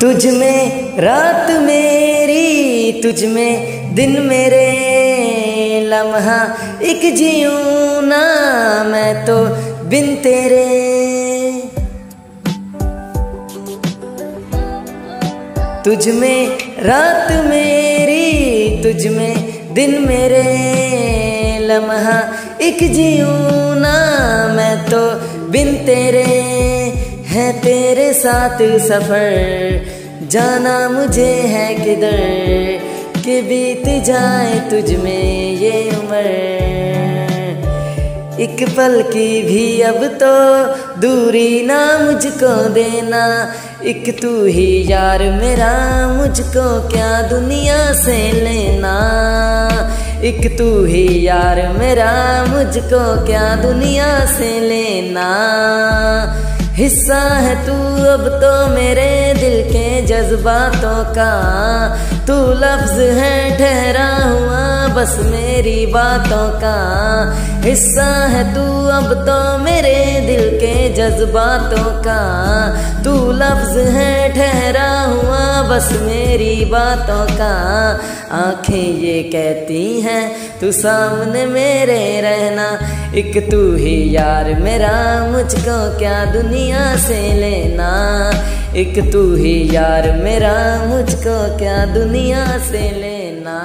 तुझ में रात मेरी, तुझ में दिन मेरे लम्हा। एक जीऊँ ना मैं तो बिन तेरे। तुझ में रात मेरी, तुझ में दिन मेरे लम्हा। एक जीऊँ ना मैं तो बिन तेरे। है तेरे साथ सफ़र। जाना मुझे है किधर। कि बीत जाए तुझ में ये उम्र। एक पल की भी अब तो दूरी ना मुझको देना। एक तू ही यार मेरा, मुझको क्या दुनिया से लेना। एक तू ही यार मेरा, मुझको क्या दुनिया से लेना। हिस्सा है तू अब तो मेरे दिल के जज्बातों का। तू लफ्ज है, ठहरा हुआ बस मेरी बातों का। हिस्सा है तू अब तो मेरे दिल के जज्बातों का। तू लफ्ज है, ठहरा हुआ बस मेरी बातों का आँखें ये कहती हैं, तू सामने मेरे रहना, एक तू ही यार मेरा, मुझको क्या दुनिया से लेना? एक तू ही यार मेरा, मुझको क्या दुनिया से लेना?